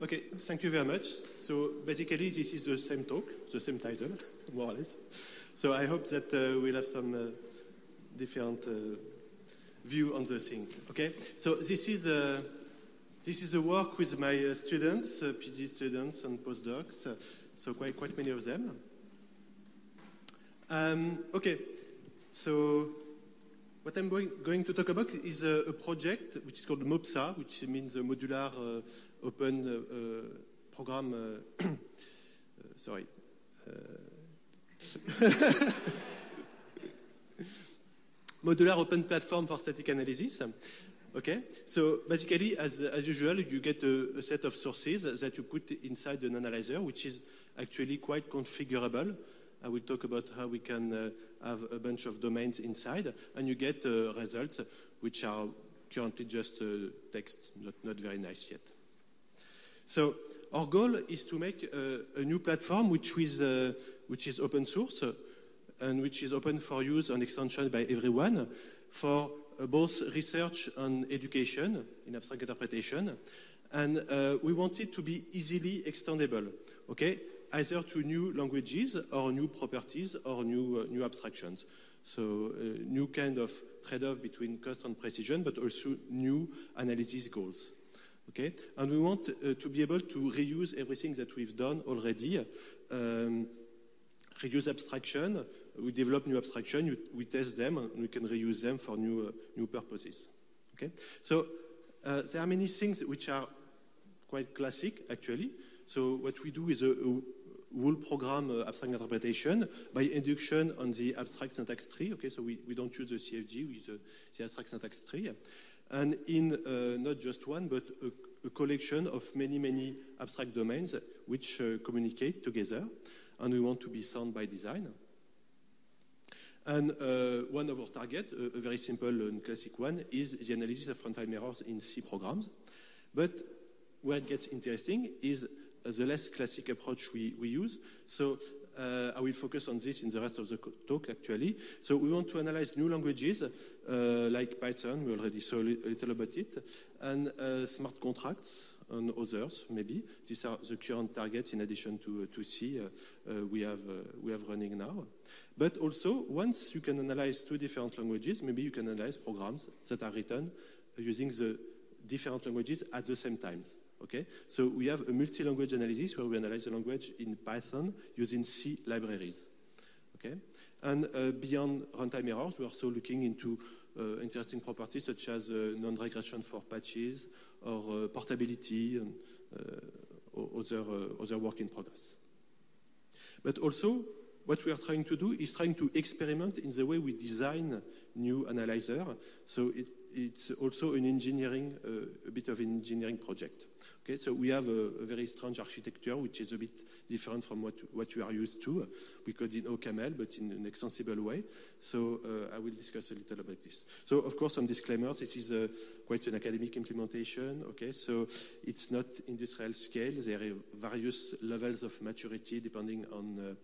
Okay, thank you very much. So basically, this is the same talk, the same title, more or less. So I hope that uh, we'll have some uh, different uh, view on the things. Okay, so this is a this is a work with my uh, students, uh, PhD students and postdocs. uh, so quite quite many of them. Um, okay, so what I'm going, going to talk about is a, a project which is called MOPSA, which means modular uh, open uh, uh, program. uh, sorry. Modular open platform for static analysis. Okay, so basically, as, as usual, you get a, a set of sources that you put inside an analyzer, which is actually quite configurable. I will talk about how we can uh, have a bunch of domains inside, and you get uh, results which are currently just uh, text, not, not very nice yet. So our goal is to make a, a new platform which is, uh, which is open source uh, and which is open for use and extension by everyone for uh, both research and education in abstract interpretation. And uh, we want it to be easily extendable, okay? Either to new languages or new properties or new, uh, new abstractions. So uh, new kind of trade-off between cost and precision, but also new analysis goals. Okay, and we want uh, to be able to reuse everything that we've done already. Um, reuse abstraction. We develop new abstraction. You, we test them, and we can reuse them for new uh, new purposes. Okay, so uh, there are many things which are quite classic actually. So what we do is a, a whole program uh, abstract interpretation by induction on the abstract syntax tree. Okay, so we, we don't use the CFG, we use the, the abstract syntax tree. And in uh, not just one, but a, a, collection of many, many abstract domains which uh, communicate together. And we want to be sound by design. And uh, one of our targets, a, a very simple and classic one, is the analysis of runtime errors in C programs. But where it gets interesting is the less classic approach we, we use. So uh, I will focus on this in the rest of the talk, actually. So we want to analyze new languages uh, like Python, we already saw a little about it, and uh, smart contracts and others, maybe. These are the current targets in addition to, to C uh, we, have, uh, we have running now. But also, once you can analyze two different languages, maybe you can analyze programs that are written using the different languages at the same time. Okay, so we have a multi-language analysis where we analyze the language in Python using C libraries. Okay, and uh, beyond runtime errors, we're also looking into uh, interesting properties such as uh, non-regression for patches or uh, portability and uh, other other work in progress. But also, what we are trying to do is trying to experiment in the way we design new analyzer. So it, it's also an engineering, uh, a bit of an engineering project. Okay, so we have a, a, very strange architecture, which is a bit different from what, what you are used to. We code in OCaml, but in an extensible way. So uh, I will discuss a little about this. So of course, some disclaimers. This is a, quite an academic implementation. Okay, so it's not industrial scale. There are various levels of maturity depending on.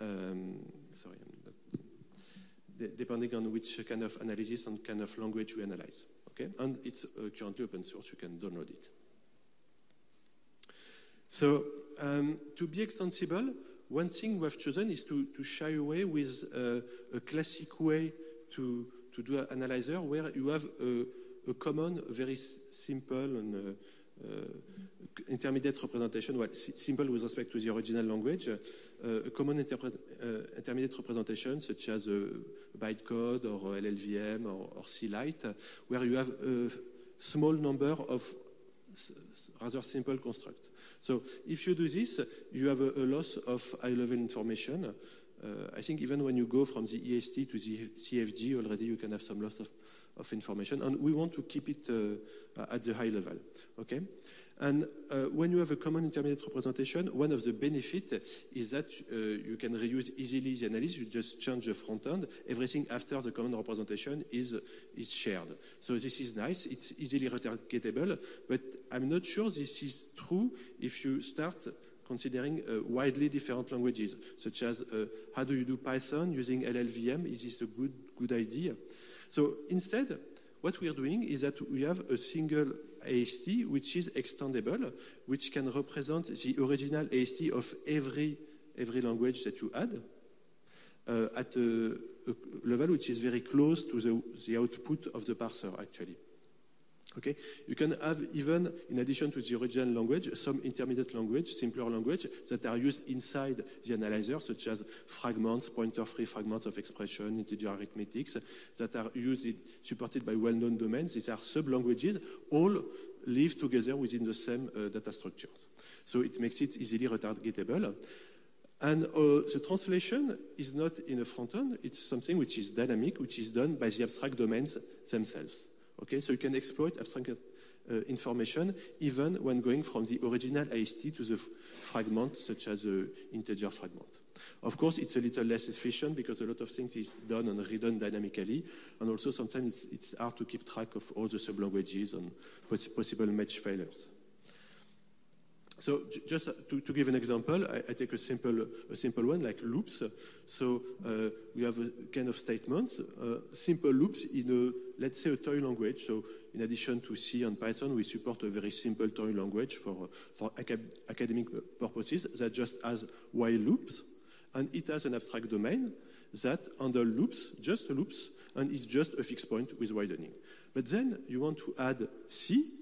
Uh, um, sorry, de depending on which kind of analysis and kind of language we analyze. Okay, and it's uh, currently open source. You can download it. So um, to be extensible, one thing we have chosen is to, to shy away with uh, a classic way to, to do an analyzer where you have a, a common, very simple and uh, uh, intermediate representation, well, simple with respect to the original language, uh, a common uh, intermediate representation such as bytecode or LLVM or, or Clight, where you have a small number of rather simple constructs. So if you do this, you have a, a loss of high-level information. Uh, I think even when you go from the AST to the CFG already, you can have some loss of, of information. And we want to keep it uh, at the high level. Okay? And uh, when you have a common intermediate representation, one of the benefits is that uh, you can reuse easily the analysis. You just change the front end. Everything after the common representation is, is shared. So this is nice. It's easily retargetable. But I'm not sure this is true if you start considering uh, widely different languages, such as uh, how do you do Python using LLVM? Is this a good, good idea? So instead, what we are doing is that we have a single AST which is extendable, which can represent the original AST of every, every language that you add uh, at a, a, level which is very close to the, the output of the parser, actually. Okay, you can have even, in addition to the original language, some intermediate language, simpler language that are used inside the analyzer, such as fragments, pointer-free fragments of expression, integer arithmetics, that are used, in, supported by well-known domains. These are sub-languages, all live together within the same uh, data structures. So it makes it easily retargetable. And uh, the translation is not in a front end, it's something which is dynamic, which is done by the abstract domains themselves. Okay, so you can exploit abstract uh, information even when going from the original AST to the fragment, such as the integer fragment. Of course, it's a little less efficient because a lot of things is done and redone dynamically, and also sometimes it's, it's hard to keep track of all the sublanguages and possible match failures. So just to, to, give an example, I, I, take a simple, a simple one like loops. So uh, we have a kind of statement, uh, simple loops in a, let's say a toy language. So in addition to C and Python, we support a very simple toy language for, for acad academic purposes that just has while loops. And it has an abstract domain that handle loops, just loops, and is just a fixed point with widening. But then you want to add C.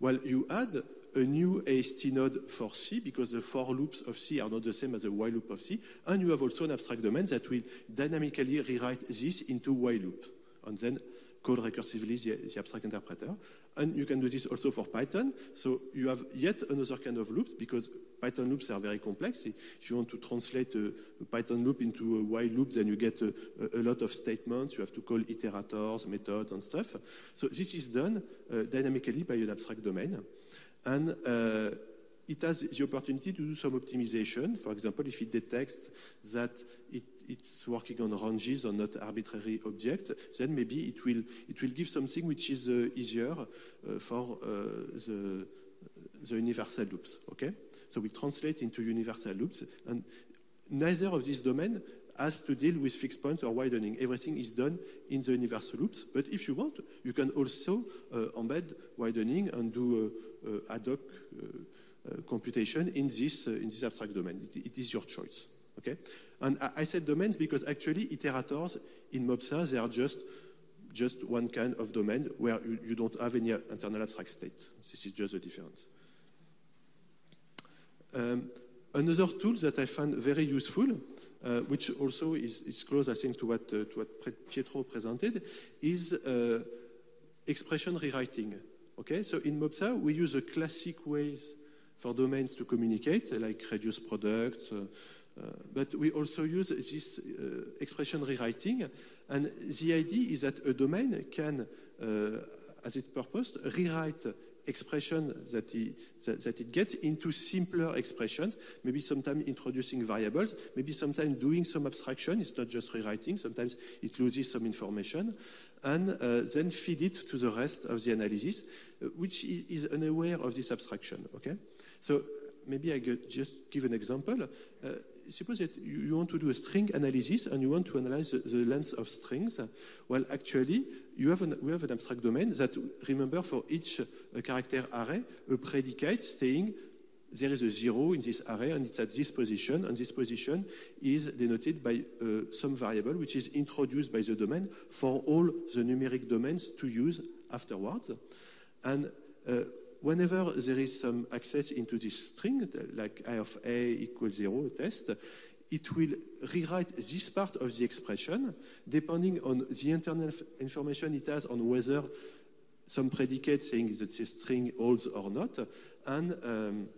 Well, you add a new AST node for C because the for loops of C are not the same as the while loop of C. And you have also an abstract domain that will dynamically rewrite this into while loop and then call recursively the, the, abstract interpreter. And you can do this also for Python. So you have yet another kind of loops because Python loops are very complex. If you want to translate a, a Python loop into a while loop, then you get a, a, lot of statements. You have to call iterators, methods, and stuff. So this is done uh, dynamically by an abstract domain. And uh, it has the opportunity to do some optimization. For example, if it detects that it, it's working on ranges or not arbitrary objects, then maybe it will, it will give something which is uh, easier uh, for uh, the, the universal loops. Okay? So we translate into universal loops, and neither of these domains has to deal with fixed points or widening. Everything is done in the universal loops. But if you want, you can also uh, embed widening and do uh, ad hoc uh, computation in this, in this abstract domain. It, it is your choice. Okay? And I, I said domains because actually iterators in MOPSA, they are just just one kind of domain where you, you, don't have any internal abstract state. This is just the difference. Um, another tool that I found very useful uh, which also is, is, close, I think, to what, uh, to what Pietro presented, is uh, expression rewriting. Okay, so in MOPSA, we use a classic ways for domains to communicate, like reduce products, uh, uh, but we also use this uh, expression rewriting. And the idea is that a domain can, as its purpose, rewrite expression that, that, that, it gets into simpler expressions, maybe sometimes introducing variables, maybe sometimes doing some abstraction. It's not just rewriting. Sometimes it loses some information. And uh, then feed it to the rest of the analysis, uh, which is, is, unaware of this abstraction. Okay? So maybe I could just give an example. Uh, suppose that you, want to do a string analysis and you want to analyze the, length of strings. Well, actually, you have an, we have an abstract domain that, remember, for each uh, character array, a predicate saying there is a zero in this array and it's at this position, and this position is denoted by uh, some variable which is introduced by the domain for all the numeric domains to use afterwards. And uh, whenever there is some access into this string, like i of a equals zero test, it will rewrite this part of the expression. Depending on the internal information it has on whether some predicate saying that the string holds or not, and um,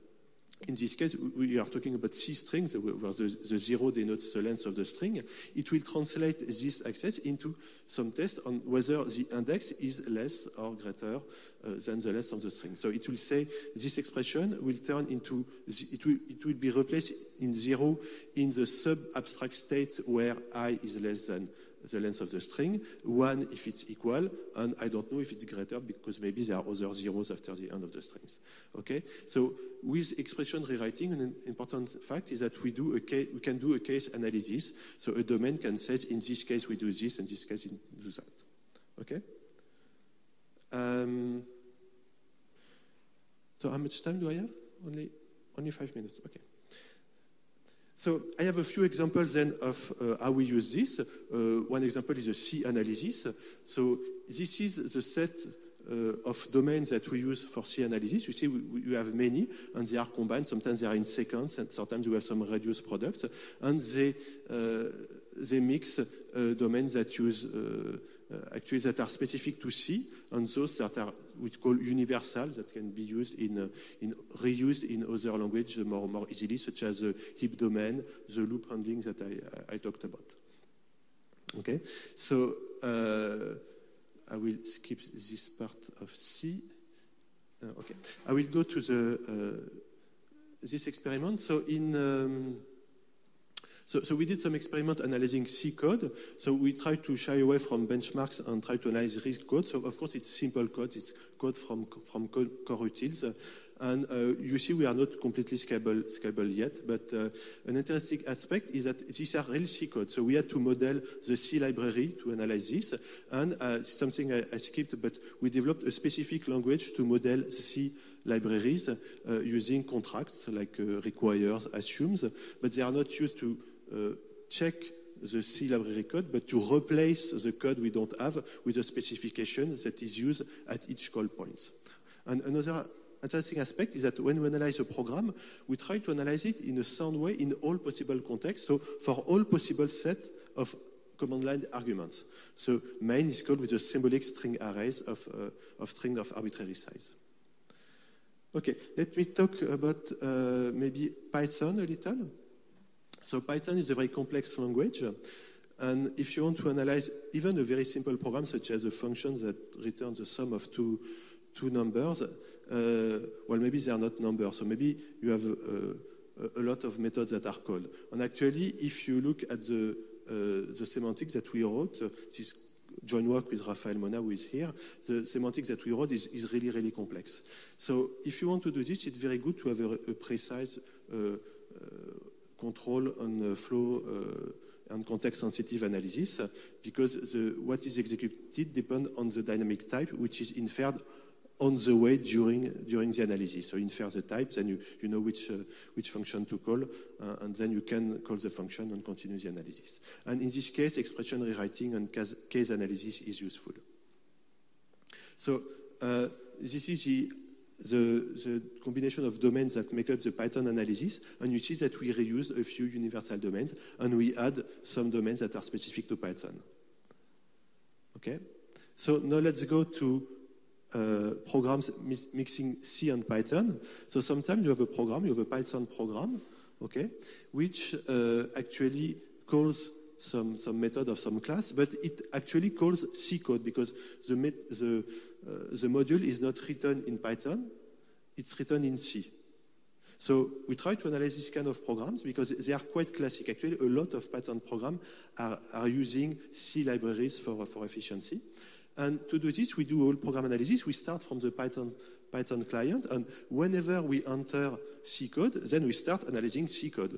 in this case, we are talking about C strings, where the, the, zero denotes the length of the string. It will translate this access into some test on whether the index is less or greater uh, than the length of the string. So it will say this expression will turn into, it will, it will be replaced in zero in the sub-abstract state where i is less than the length of the string, one if it's equal, and I don't know if it's greater because maybe there are other zeros after the end of the strings. Okay, so with expression rewriting, an important fact is that we do a case, we can do a case analysis. So a domain can say, in this case we do this, in this case we do that. Okay. Um, So how much time do I have? Only, only five minutes. Okay. So I have a few examples then of uh, how we use this. Uh, one example is a C analysis. So this is the set uh, of domains that we use for C analysis. You see, we, we, have many, and they are combined. Sometimes they are in sequence, and sometimes we have some reduced products, and they uh, they mix uh, domains that use actually that are specific to C, and those that are we call universal that can be used in, uh, in reused in other languages more, more easily, such as the heap domain, the loop handling that I, I talked about. Okay, so uh, I will skip this part of C. Uh, okay, I will go to the uh, this experiment. So in um, so, so, we did some experiment analyzing C code. So we tried to shy away from benchmarks and try to analyze real code. So of course it's simple code. It's code from from core utils. And uh, you see, we are not completely scalable, scalable yet, but uh, an interesting aspect is that these are real C code. So we had to model the C library to analyze this. And uh, something I, I, skipped, but we developed a specific language to model C libraries uh, using contracts like uh, requires, assumes, but they are not used to check the C library code, but to replace the code we don't have with a specification that is used at each call point. And another interesting aspect is that when we analyze a program, we try to analyze it in a sound way in all possible contexts. So for all possible set of command line arguments. So main is called with a symbolic string arrays of, uh, of string of arbitrary size. Okay, let me talk about uh, maybe Python a little. So Python is a very complex language. And if you want to analyze even a very simple program, such as a function that returns the sum of two, two numbers, uh, well, maybe they are not numbers. So maybe you have a, a, lot of methods that are called. And actually, if you look at the, uh, the semantics that we wrote, uh, this joint work with Raphaël Monat, who is here, the semantics that we wrote is, is, really, really complex. So if you want to do this, it's very good to have a, a precise uh, uh, control on flow uh, and context-sensitive analysis, because the, what is executed depends on the dynamic type, which is inferred on the way during, during the analysis. So infer the type, then you, you know which, uh, which function to call, uh, and then you can call the function and continue the analysis. And in this case, expression rewriting and case, case analysis is useful. So uh, this is the, the, the, combination of domains that make up the Python analysis, and you see that we reuse a few universal domains, and we add some domains that are specific to Python. Okay? So now let's go to uh, programs mixing C and Python. So sometimes you have a program, you have a Python program, okay, which uh, actually calls some, some method of some class, but it actually calls C code because the, the, uh, the module is not written in Python, it's written in C. So we try to analyze this kind of programs because they are quite classic. Actually, a lot of Python programs are, are using C libraries for, for efficiency. And to do this, we do all program analysis. We start from the Python, Python client, and whenever we enter C code, then we start analyzing C code.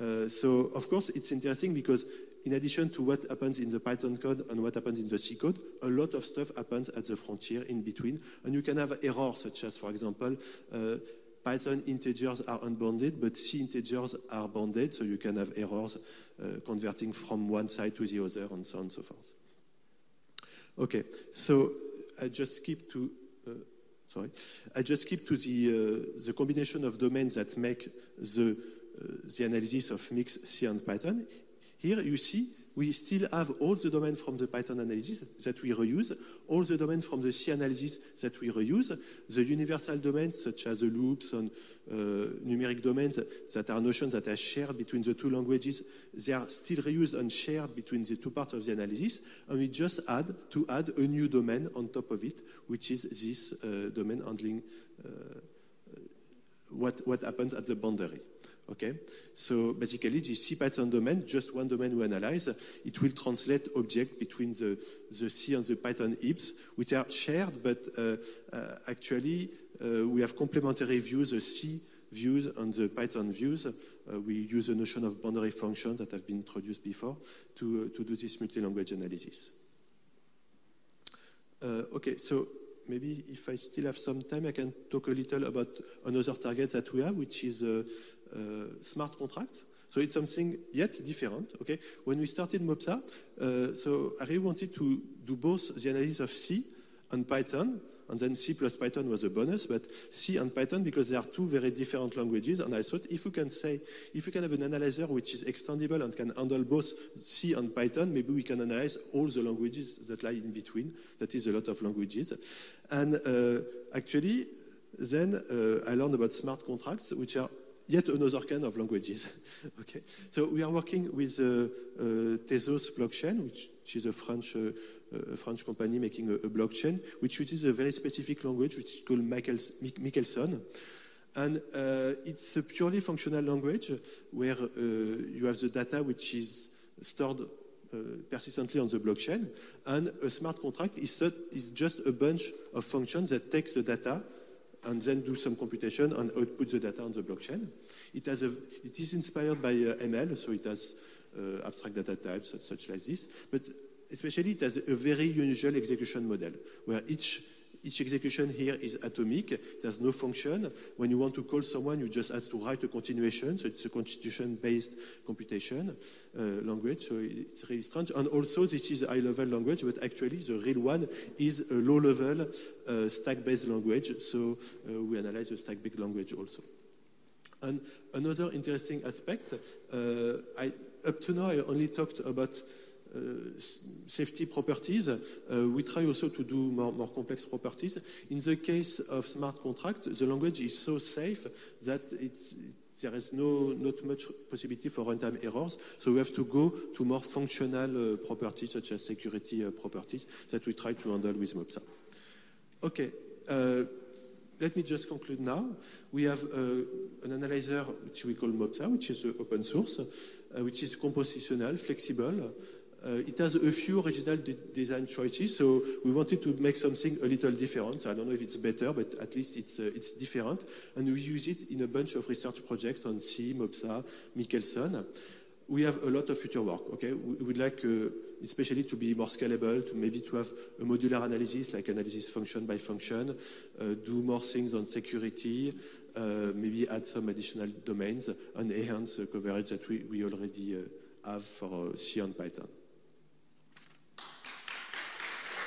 Uh, so, of course, it's interesting because in addition to what happens in the Python code and what happens in the C code, a lot of stuff happens at the frontier in between. And you can have errors, such as, for example, uh, Python integers are unbounded, but C integers are bounded, so you can have errors uh, converting from one side to the other, and so on and so forth. Okay, so I just skip to, uh, sorry, I just skip to the, uh, the combination of domains that make the, the analysis of mix C and Python. Here you see we still have all the domain from the Python analysis that we reuse, all the domain from the C analysis that we reuse, the universal domains such as the loops and uh, numeric domains that are notions that are shared between the two languages, they are still reused and shared between the two parts of the analysis, and we just add to add a new domain on top of it, which is this uh, domain handling uh, what, what happens at the boundary. Okay, so basically this C Python domain, just one domain we analyze, it will translate objects between the, the C and the Python heaps, which are shared, but uh, uh, actually uh, we have complementary views, the C views and the Python views. Uh, we use the notion of boundary functions that have been introduced before to, uh, to do this multi-language analysis. Uh, okay, so maybe if I still have some time, I can talk a little about another target that we have, which is uh, uh, smart contracts. So it's something yet different. Okay, when we started Mopsa, uh, so I really wanted to do both the analysis of C and Python, and then C plus Python was a bonus, but C and Python because they are two very different languages. And I thought if you can say, if you can have an analyzer which is extendable and can handle both C and Python, maybe we can analyze all the languages that lie in between. That is a lot of languages. And uh, actually, then uh, I learned about smart contracts, which are yet another kind of languages. okay, so we are working with uh, uh, Tezos blockchain, which, is a French uh, French company making a, a, blockchain, which uses a very specific language, which is called Michelson. And uh, it's a purely functional language where uh, you have the data which is stored uh, persistently on the blockchain, and a smart contract is, is just a bunch of functions that take the data and then do some computation and output the data on the blockchain. It, has a, it is inspired by uh, ML, so it has uh, abstract data types, such, such like this. But especially it has a very unusual execution model where each each execution here is atomic. There's no function. When you want to call someone, you just have to write a continuation. So it's a continuation-based computation uh, language. So it's really strange. And also, this is a high-level language, but actually, the real one is a low-level uh, stack-based language. So uh, we analyze the stack-based language also. And another interesting aspect, uh, I, up to now, I only talked about safety properties. Uh, we try also to do more, more, complex properties. In the case of smart contracts, the language is so safe that there is no, not much possibility for runtime errors. So we have to go to more functional uh, properties, such as security uh, properties, that we try to handle with Mopsa. Okay. Let me just conclude now. We have an analyzer which we call Mopsa, which is open source, which is compositional, flexible, uh, it has a few original de design choices, so we wanted to make something a little different. So I don't know if it's better, but at least it's, uh, it's different. And we use it in a bunch of research projects on C, MOPSA, Michelson. We have a lot of future work, okay? We would like uh, especially to be more scalable, to maybe to have a modular analysis, like analysis function by function, uh, do more things on security, uh, maybe add some additional domains, and enhance the coverage that we, we already uh, have for C and Python.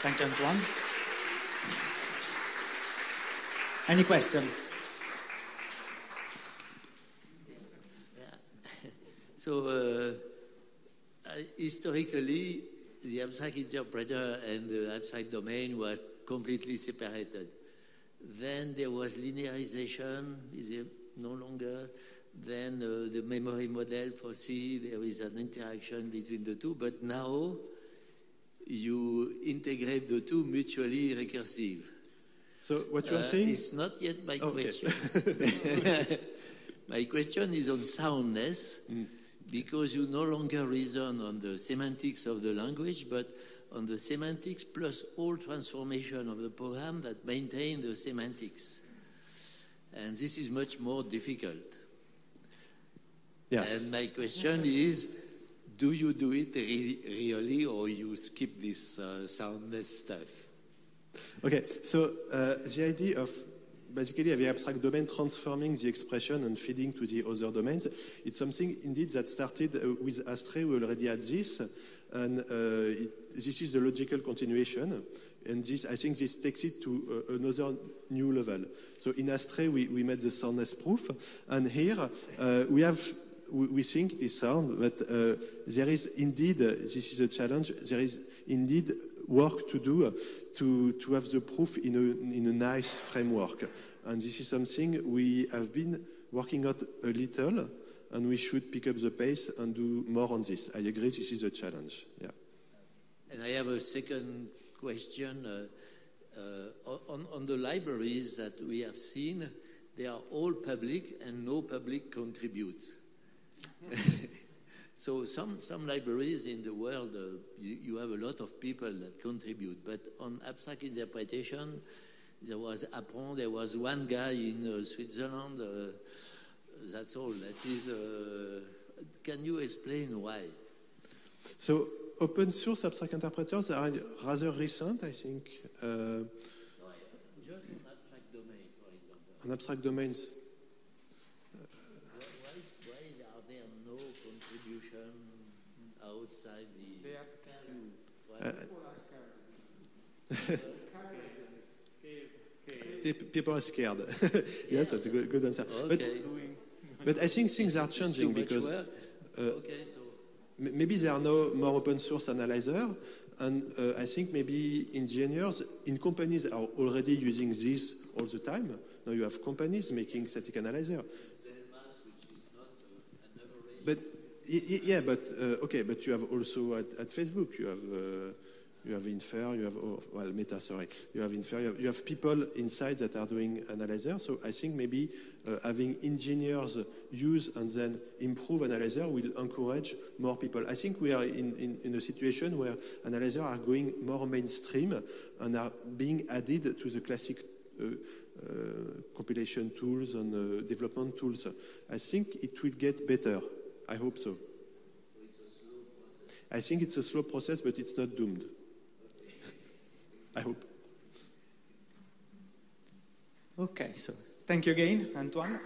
Thank you, Antoine. Any question? Yeah. So, uh, historically, the abstract interpreter and the abstract domain were completely separated. Then there was linearization, is it no longer? Then uh, the memory model for C, there is an interaction between the two, but now you integrate the two mutually recursive. So what you're uh, saying is not yet my question. my question is on soundness, mm. because you no longer reason on the semantics of the language, but on the semantics plus all transformation of the program that maintain the semantics. And this is much more difficult. Yes. And my question is, do you do it re really or you skip this uh, soundness stuff? Okay, so uh, the idea of basically the abstract domain transforming the expression and feeding to the other domains, it's something indeed that started uh, with Astrée. We already had this, and uh, it, this is the logical continuation. And this, I think this takes it to uh, another new level. So in Astrée, we, we made the soundness proof, and here uh, we have we think it is sound, but uh, there is indeed, uh, this is a challenge, there is indeed work to do uh, to, to have the proof in a, in a nice framework. And this is something we have been working on a little, and we should pick up the pace and do more on this. I agree, this is a challenge. Yeah. And I have a second question. Uh, uh, on, on the libraries that we have seen, they are all public and no public contributes. so some, some libraries in the world, uh, you, you, have a lot of people that contribute, but on abstract interpretation, there was Apron, there was one guy in uh, Switzerland, uh, that's all. That is, uh, can you explain why? So open source abstract interpreters are rather recent, I think. Uh, just an abstract domain, for example. On abstract domains, Why, why, why are there no contribution outside the They are scared. Uh, People are scared. Scared. pe- people are scared. yes, that's a good, good answer. But, Okay. Doing. but I think things are changing because uh, okay, so Maybe there are no more open source analyzer, and uh, I think maybe engineers in companies are already using this all the time. Now you have companies making static analyzer, but y- y- yeah, but uh, okay, but you have also at, at Facebook you have. Uh, you have Infer, you have, oh, well, Meta, sorry. You have Infer, you have, you have people inside that are doing analyzer. So I think maybe uh, having engineers use and then improve analyzer will encourage more people. I think we are in, in, in a situation where analyzer are going more mainstream and are being added to the classic uh, uh, compilation tools and uh, development tools. I think it will get better. I hope so. I think it's a slow process, but it's not doomed. I hope. Okay, so thank you again, Antoine.